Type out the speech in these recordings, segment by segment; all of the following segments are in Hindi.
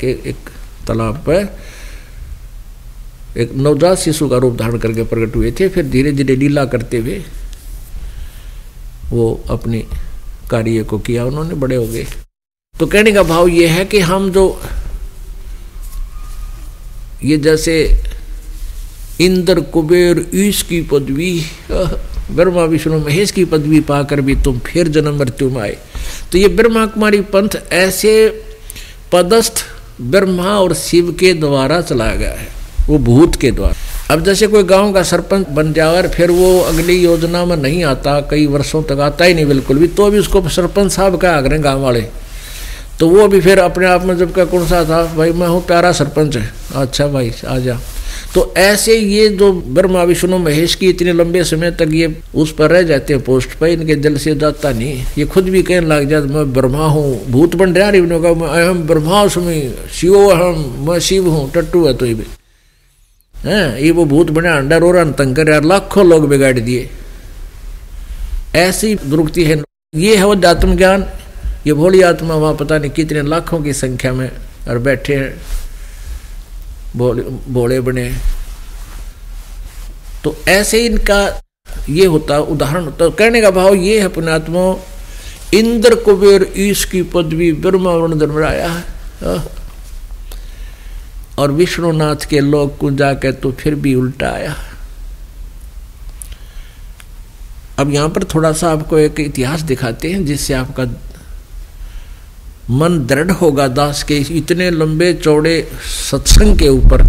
के एक तालाब पर एक नवजात शिशु का रूप धारण करके प्रकट हुए थे। फिर धीरे धीरे लीला करते हुए वो अपने कार्य को किया। उन्होंने बड़े हो गए। तो कहने का भाव ये है कि हम जो ये जैसे इंद्र कुबेर, ईश की पदवी ब्रह्मा, विष्णु, महेश की पदवी पाकर भी तुम फिर जन्म मृत्यु में आए। तो ये ब्रह्मा कुमारी पंथ ऐसे पदस्थ ब्रह्मा और शिव के द्वारा चलाया गया है, वो भूत के द्वारा। अब जैसे कोई गाँव का सरपंच बन जाए और फिर वो अगली योजना में नहीं आता, कई वर्षों तक आता ही नहीं बिल्कुल भी तो भी उसको सरपंच साहब क्या आग्रह गाँव वाले। तो वो भी फिर अपने आप में जब का कौन सा था, भाई मैं हूँ, प्यारा सरपंच है। अच्छा भाई, आ जा। तो ऐसे ये जो ब्रह्मा, विष्णु, महेश की इतने लंबे समय तक ये उस पर रह जाते हैं पोस्ट पर, इनके दिल से जाता नहीं। ये खुद भी कहने लग जाता मैं ब्रह्मा हूँ, भूत बन रहा इन्होंने कहा मैं अहम ब्रह्मास्मि शिव अहम मैं शिव हूँ, टट्टू है तो ये भी। है, ये वो भूत बने अंडर और तंकर यार लाखों लोग बिगाड़ दिए। ऐसी दुरुक्ति है। ये है वो आत्म ज्ञान। ये भोली आत्मा वहाँ पता नहीं कितने लाखों की संख्या में और बैठे हैं। भोले बने। तो ऐसे इनका ये होता, उदाहरण होता। तो कहने का भाव ये है पुणात्मा इंद्र कुबेर ईश की पदवी ब्रह्मा वर्ण धर्मराया है। और विष्णुनाथ के लोग को जाकर तो फिर भी उल्टा आया अब यहाँ पर थोड़ा सा आपको एक इतिहास दिखाते हैं, जिससे आपका मन दृढ़ होगा दास के इतने लंबे चौड़े सत्संग के ऊपर।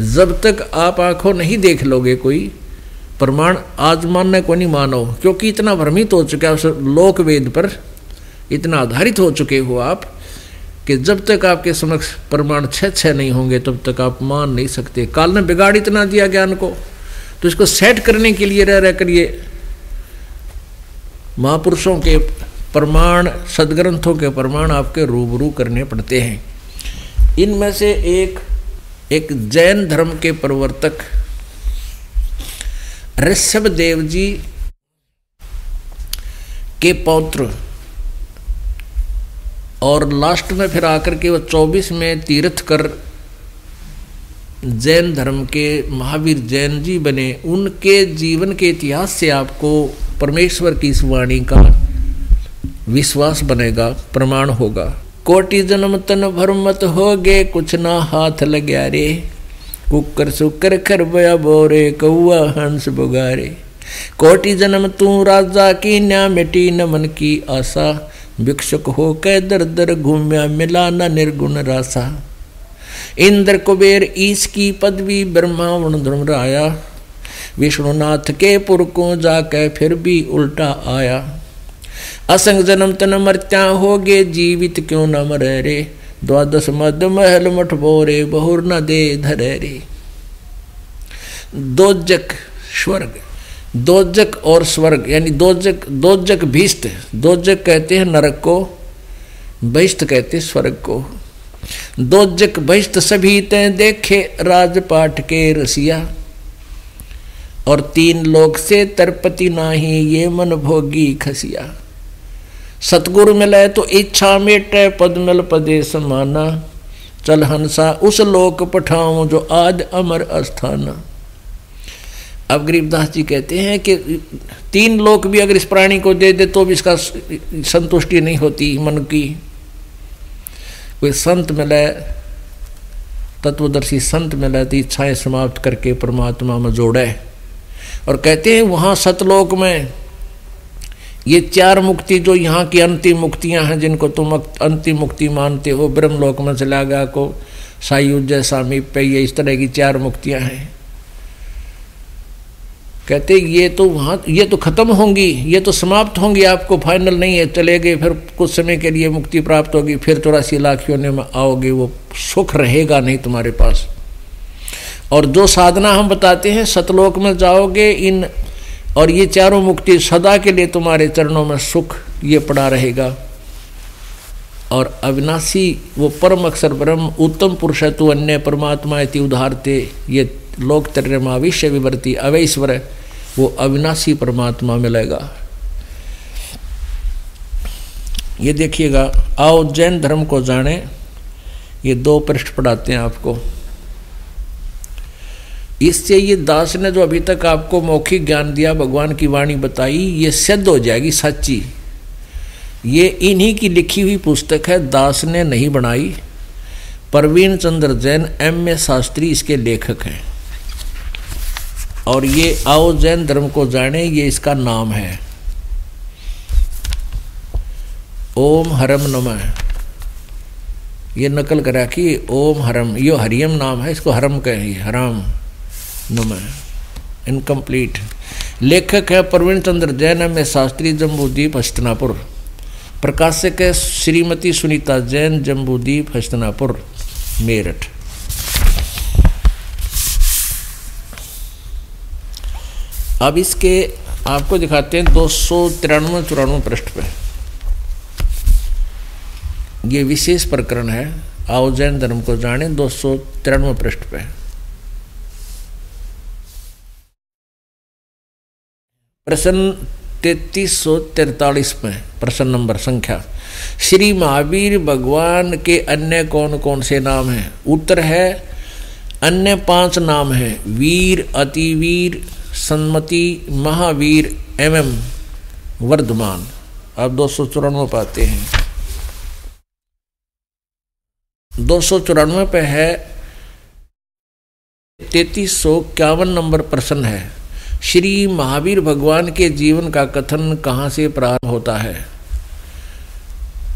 जब तक आप आँखों नहीं देख लोगे कोई, प्रमाण आज मानने को नहीं मानो, क्योंकि इतना भ्रमित हो चुका है लोक वेद पर, इतना आधारित हो चुके हो आप, कि जब तक आपके समक्ष प्रमाण छः छः नहीं होंगे, तब तक आप मान नहीं सकते। काल ने बिगाड़ इतना दिया ज्ञान को तो इसको सेट करने के लिए रह रह कर ये महापुरुषों के प्रमाण सदग्रंथों के प्रमाण आपके रूबरू करने पड़ते हैं। इनमें से एक एक जैन धर्म के प्रवर्तक ऋषभ देव जी के पौत्र और लास्ट में फिर आकर के वह चौबीस में तीर्थ कर जैन धर्म के महावीर जैन जी बने। उनके जीवन के इतिहास से आपको परमेश्वर की इस वाणी का विश्वास बनेगा, प्रमाण होगा। कोटि जन्म तन भर मत हो गे कुछ ना हाथ लग्या रे। कुकर सुकर खर बया बोरे कौआ हंस बुगारे। कोटि जन्म तू राजा की न्या मिटी न मन की आशा। भिक्षुक हो कै दर दर घूम्या, मिला न निर्गुण रासा इंद्र कुबेर ईश की पदवी ब्रह्मावण ध्रुम राया विष्णुनाथ के पुर को जाके फिर भी उल्टा आया। असंग जन्म तन मरत्या हो गे जीवित क्यों न मर रे? द्वादश मद महल मठ बोरे, बहुर न दे धरे रे। दोजक स्वर्ग, दोजक और स्वर्ग, यानी दोजक दोजक भीष्ट, दोजक कहते हैं नरक को बहिष्ट कहते हैं स्वर्ग को। दोजक बहिष्ठ सभी ते देखे राजपाठ के रसिया। और तीन लोक से तरपति नाही, ये मन भोगी खसिया। सतगुरु मिले तो इच्छा मेटे, पद मिल पदे समाना। चल हंसा, उस लोक पठाऊं जो आज अमर अस्थाना। अब गरीबदास जी कहते हैं कि तीन लोक भी अगर इस प्राणी को दे दे तो भी इसका संतुष्टि नहीं होती मन की। कोई संत मिले तत्वदर्शी संत मिले तो इच्छाएँ समाप्त करके परमात्मा में जोड़े। और कहते हैं, वहाँ सतलोक में ये चार मुक्ति जो यहाँ की अंतिम मुक्तियाँ हैं, जिनको तुम अंतिम मुक्ति मानते हो, ब्रह्मलोक में चला गया को सायुज्य सामीप्य ये इस तरह की चार मुक्तियाँ हैं। कहते ये तो वहाँ, ये तो खत्म होंगी, ये तो समाप्त होंगी, आपको फाइनल नहीं है, चले गए, फिर कुछ समय के लिए मुक्ति प्राप्त होगी, फिर चौरासी लाख योनि में आओगे, वो सुख रहेगा नहीं तुम्हारे पास। और जो साधना हम बताते हैं, सतलोक में जाओगे, इन और ये चारों मुक्ति सदा के लिए तुम्हारे चरणों में सुख ये पड़ा रहेगा। और अविनाशी, वो परम अक्षर ब्रह्म, उत्तम पुरुष है, तु अन्य परमात्मा इति उदाहरते, ये लोक तर्यमा विश्व विवर्ती, अवैश्वर, वो अविनाशी परमात्मा मिलेगा। ये देखिएगा, आओ जैन धर्म को जाने, ये दो पृष्ठ पढ़ाते हैं आपको। इससे ये दास ने जो अभी तक आपको मौखिक ज्ञान दिया, भगवान की वाणी बताई, ये सिद्ध हो जाएगी सच्ची। ये इन्हीं की लिखी हुई पुस्तक है, दास ने नहीं बनाई। प्रवीण चंद्र जैन, एम ए शास्त्री इसके लेखक हैं। और ये आओ जैन धर्म को जाने, ये इसका नाम है। ओम हरम नमः। ये नकल करा कि ओम हरम, यो हरियम नाम है, इसको हरम कहें हराम। नमः इनकम्प्लीट लेखक है प्रवीण चंद्र जैन में शास्त्री जम्बूदीप हस्तनापुर प्रकाशक है श्रीमती सुनीता जैन जम्बूदीप हस्तनापुर मेरठ अब इसके आपको दिखाते हैं दो सौ तिरानवे चौरानवे पृष्ठ पे। ये विशेष प्रकरण है। आओ जैन धर्म को जाने दो सौ तिरानवे पृष्ठ पे। प्रश्न तैतीस सौ तैतालीस में प्रश्न नंबर संख्या, श्री महावीर भगवान के अन्य कौन कौन से नाम हैं? उत्तर है, अन्य पाँच नाम हैं, वीर, अतिवीर, सन्मति, महावीर, एवं वर्धमान। आप दो सौ चौरानवे पाते हैं। दो सौ चौरानवे पे है, तैतीस सौ इक्यावन नंबर प्रश्न है। श्री महावीर भगवान के जीवन का कथन कहाँ से प्रारंभ होता है?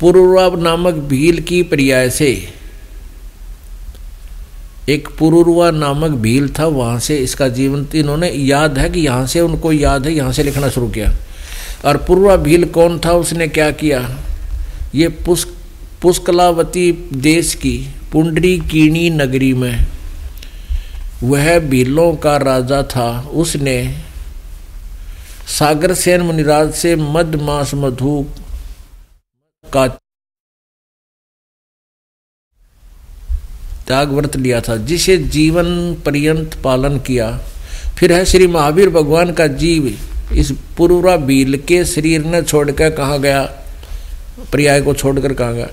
पुरुरवा नामक भील की पर्याय से। एक पुरुरवा नामक भील था, वहाँ से इसका जीवन इन्होंने याद है कि यहाँ से उनको याद है, यहाँ से लिखना शुरू किया। और पूर्वा भील कौन था, उसने क्या किया? ये पुष्क, पुष्कलावती देश की पुंडरी कीणी नगरी में वह भीलों का राजा था। उसने सागर सेन मुनिराज से मद मास मधु का त्याग व्रत लिया था, जिसे जीवन पर्यंत पालन किया। फिर है श्री महावीर भगवान का जीव। इस पूर्वा बील के शरीर ने छोड़कर कहा गया? पर्याय को छोड़कर कहा गया?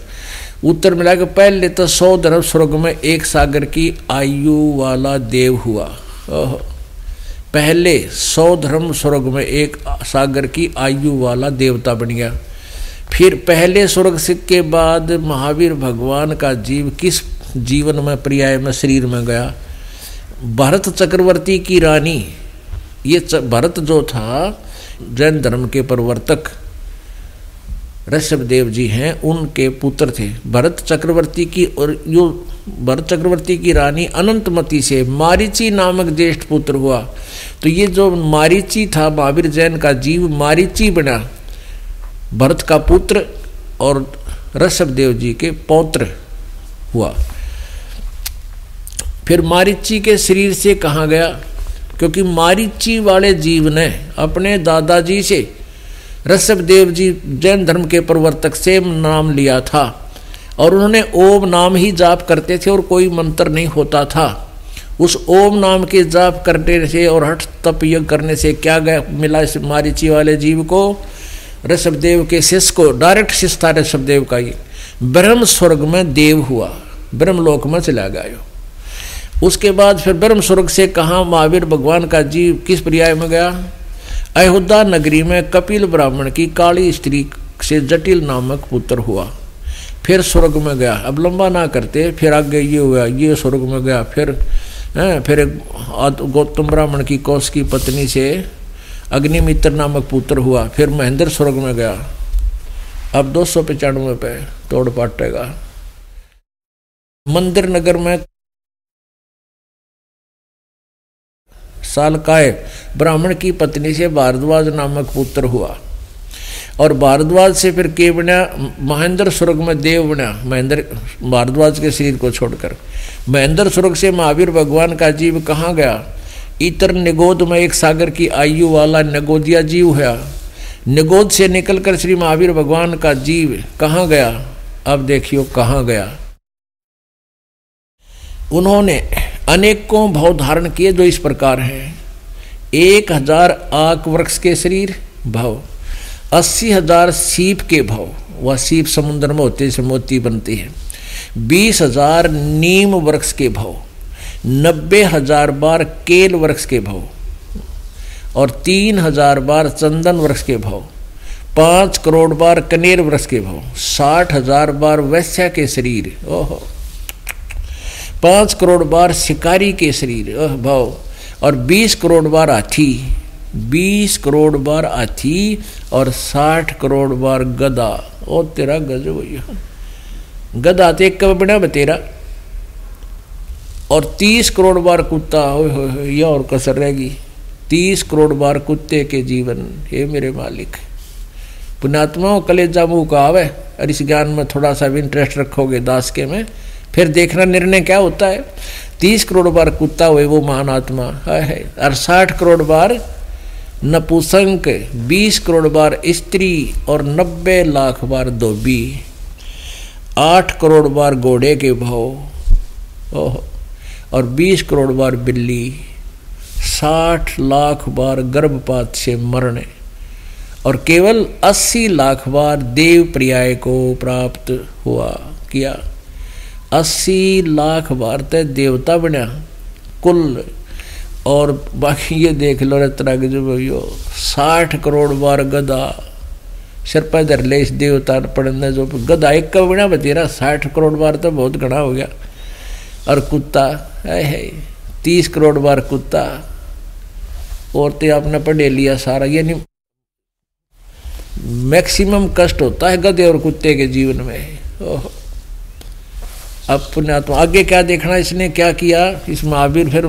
उत्तर मिला कि पहले तो सौ धर्म स्वर्ग में एक सागर की आयु वाला देव हुआ। पहले सौ धर्म स्वर्ग में एक सागर की आयु वाला देवता बन गया। फिर पहले स्वर्ग के बाद महावीर भगवान का जीव किस जीवन में, पर्याय में, शरीर में गया? भरत चक्रवर्ती की रानी। ये भरत जो था, जैन धर्म के प्रवर्तक ऋषभ देव जी हैं, उनके पुत्र थे। भरत चक्रवर्ती की और जो भरत चक्रवर्ती की रानी अनंतमती से मारिची नामक ज्येष्ठ पुत्र हुआ। तो ये जो मारिची था महावीर जैन का जीव मारिची बना। भरत का पुत्र और ऋषभ देव जी के पौत्र हुआ। फिर मारिची के शरीर से कहा गया, क्योंकि मारिची वाले जीव ने अपने दादाजी से ऋषभ देव जी जैन धर्म के प्रवर्तक से नाम लिया था और उन्होंने ओम नाम ही जाप करते थे और कोई मंत्र नहीं होता था। उस ओम नाम के जाप करने से और हठ तप यज्ञ करने से क्या गया? मिला इस मारिची वाले जीव को। ऋषभ देव के शिष्य को, डायरेक्ट शिष्य था ऋषभ देव का ये। ब्रह्म स्वर्ग में देव हुआ। ब्रह्मलोक में चला गया। उसके बाद फिर ब्रह्म स्वर्ग से कहा महावीर भगवान का जीव किस पर्याय में गया? अयोध्या नगरी में कपिल ब्राह्मण की काली स्त्री से जटिल नामक पुत्र हुआ। फिर स्वर्ग में गया। अब लंबा ना करते, फिर आगे ये हुआ, ये स्वर्ग में गया। फिर, है, फिर एक गौतम ब्राह्मण की कौश की पत्नी से अग्निमित्र नामक पुत्र हुआ। फिर महेंद्र स्वर्ग में गया। अब दो सौ पचानवे पे तोड़ पाटेगा मंदिर नगर में सालकाय ब्राह्मण की पत्नी से भारद्वाज नामक पुत्र हुआ। और भारद्वाज से फिर के बना? महेंद्र स्वर्ग में देव बना। महेंद्र भारद्वाज के शरीर को छोड़कर। महेंद्र स्वर्ग से महावीर भगवान का जीव कहाँ गया? इतर निगोद में एक सागर की आयु वाला नगोदिया जीव है। निगोद से निकलकर श्री महावीर भगवान का जीव कहाँ गया? अब देखियो कहाँ गया। उन्होंने अनेकों भाव धारण किए जो इस प्रकार हैं। एक हज़ार आक वृक्ष के शरीर भाव, अस्सी हज़ार सीप के भाव, वह सीप समुद्र में होते से मोती बनती है। बीस हज़ार नीम वृक्ष के भाव, नब्बे हज़ार बार केल वृक्ष के भाव, और तीन हज़ार बार चंदन वृक्ष के भाव, पाँच करोड़ बार कनेर वृक्ष के भाव, साठ हज़ार बार वैश्य के शरीर। ओहो। पाँच करोड़ बार शिकारी के शरीर भाव। और बीस करोड़ बार हाथी बीस करोड़ बार हाथी और साठ करोड़ बार गदा। ओ, तेरा गजब भैया तो एक कब बना तेरा? और तीस करोड़ बार कुत्ता हो यह और कसर रहेगी। तीस करोड़ बार कुत्ते के जीवन, हे मेरे मालिक। पुणात्मा कलेजा मुँह का आवे, और इस ज्ञान में थोड़ा सा भी इंटरेस्ट रखोगे दास के में फिर देखना निर्णय क्या होता है? तीस करोड़ बार कुत्ता हुए वो महान आत्मा। है और साठ करोड़ बार नपुसंक, बीस करोड़ बार स्त्री और नब्बे लाख बार धोबी। आठ करोड़ बार घोड़े के भाव। ओह। और बीस करोड़ बार बिल्ली। साठ लाख बार गर्भपात से मरने। और केवल अस्सी लाख बार देव पर्याय को प्राप्त हुआ, किया। अस्सी लाख बार तय देवता बनया कुल। और बाकी ये देख लो रत्रा जो भैयो साठ करोड़ बार गदा। सिर पर धर ले इस देवता पढ़ने जो गदा, एक का बना बतेरा, साठ करोड़ बार तो बहुत घना हो गया। और कुत्ता है है तीस करोड़ बार कुत्ता। और तो आपने पढ़े लिया सारा, ये नहीं। मैक्सिमम कष्ट होता है गधे और कुत्ते के जीवन में। ओह। अब पुण्यात्मा आगे क्या देखना, इसने क्या किया? इस महावीर फिर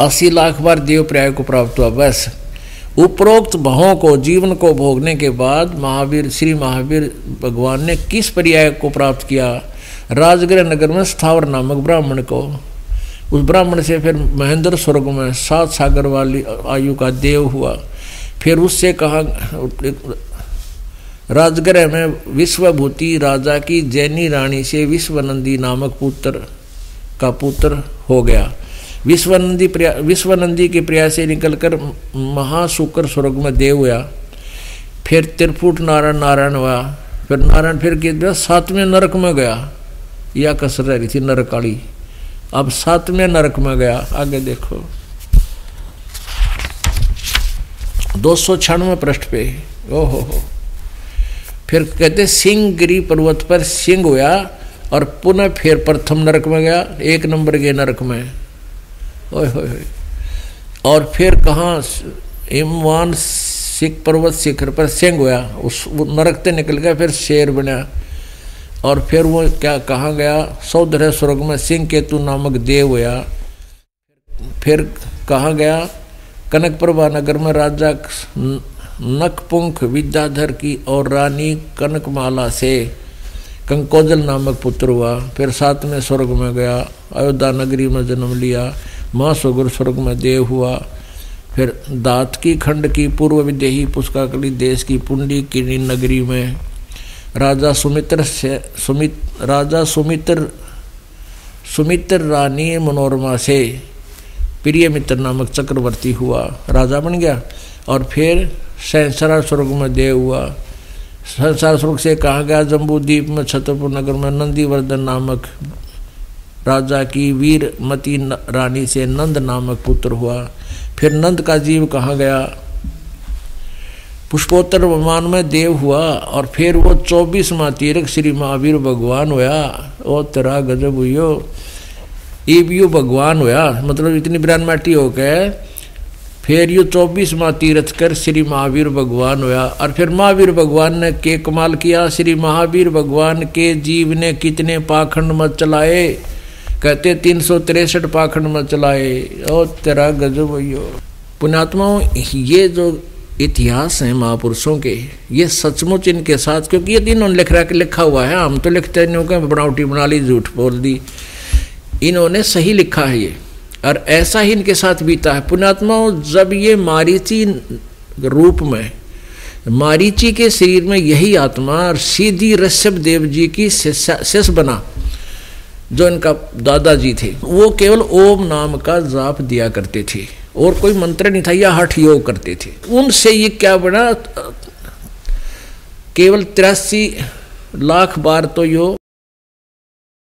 अस्सी लाख बार देव पर्याय को प्राप्त हुआ, बस। उपरोक्त भावों को, जीवन को भोगने के बाद महावीर, श्री महावीर भगवान ने किस पर्याय को प्राप्त किया? राजगृह नगर में स्थावर नामक ब्राह्मण को। उस ब्राह्मण से फिर महेंद्र स्वर्ग में सात सागर वाली आयु का देव हुआ। फिर उससे कहा राजगृह में विश्वभूति राजा की जैनी रानी से विश्वनंदी नामक पुत्र का पुत्र हो गया। विश्वनंदी प्रया, विश्वनंदी के प्रयास से निकलकर महाशुक्र स्वर्ग में देव हुआ। फिर त्रिपुट नारायण नारायण हुआ। फिर नारायण फिर के सातवें नरक में गया। या कसर रह रही थी नरकाली। अब सातवें नरक में गया। आगे देखो। दो सौ छियानवे पृष्ठ पे। ओहो हो। फिर कहते सिंह गिरी पर्वत पर सिंह हुआ और पुनः फिर प्रथम नरक में गया, एक नंबर के नरक में। ओए, होए और फिर कहाँ, इमवान सिख पर्वत शिखर पर सिंह हुआ उस नरक से निकल गया, फिर शेर बना। और फिर वो क्या, कहा गया सौदर स्वर्ग में सिंह केतु नामक देव हुआ फिर कहा गया कनक प्रभा नगर में राजा नकपुंख विद्याधर की और रानी कनकमाला से कंकोजल नामक पुत्र हुआ। फिर सातवें स्वर्ग में गया, अयोध्या नगरी में जन्म लिया माँ सुगुर स्वर्ग में देव हुआ। फिर दात की खंड की पूर्व विदेही पुष्काकली देश की पुंडी की नगरी में। राजा सुमित्र से सुमित, राजा सुमित्र सुमित्र रानी मनोरमा से प्रिय मित्र नामक चक्रवर्ती हुआ राजा बन गया और फिर संसार स्वर्ग में देव हुआ। संसार स्वर्ग से कहा गया? जम्बूद्वीप में, छतरपुर नगर में, नंदीवर्धन नामक राजा की वीरमती रानी से नंद नामक पुत्र हुआ। फिर नंद का जीव कहा गया? पुष्पोत्तर विमान में देव हुआ और फिर वो चौबीसवा तीर्थ श्री महावीर भगवान हुआ ओ तेरा गजब हुई ये भी यो भगवान होया मतलब इतनी ब्रान माटी हो गए फिर यू चौबीसवा तीर्थ कर श्री महावीर भगवान होया, और फिर महावीर भगवान ने के कमाल किया, श्री महावीर भगवान के जीव ने कितने पाखंड मत चलाए, कहते तीन सौ तिरसठ पाखंड मत चलाए, ओ तेरा गजब भैयो पुणात्माओं ये जो इतिहास है महापुरुषों के, ये सचमुच इनके साथ, क्योंकि ये इन्होंने लिख रहा लिखा हुआ है, हम तो लिखते नहीं हो गए बनावटी बना ली, झूठ बोल दी। इन्होंने सही लिखा है ये, और ऐसा ही इनके साथ बीता है। पुणात्माओं जब ये मारीची रूप में, मारीची के शरीर में यही आत्मा और सीधी ऋषभ देव जी की शिष्य बना, जो इनका दादाजी थे, वो केवल ओम नाम का जाप दिया करते थे, और कोई मंत्र नहीं था, या हठ योग करते थे। उनसे ये क्या बना? केवल तिरासी लाख बार तो यो